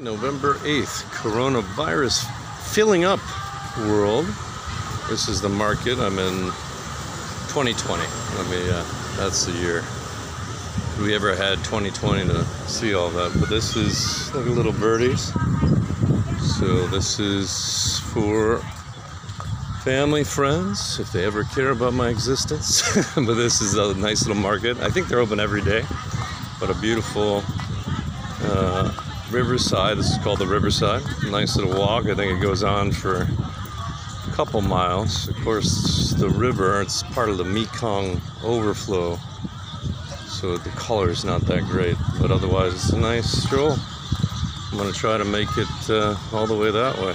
November 8th, coronavirus filling up world. This is the market. I'm in 2020. Let me, uh, that's the year. We ever had 2020 to see all that, but this is like little birdies. So this is for family, friends, if they ever care about my existence. but this is a nice little market. I think they're open every day, but a beautiful uh, Riverside. This is called the Riverside. Nice little walk. I think it goes on for a couple miles. Of course, the river, it's part of the Mekong overflow. So the color is not that great, but otherwise it's a nice stroll. I'm going to try to make it uh, all the way that way.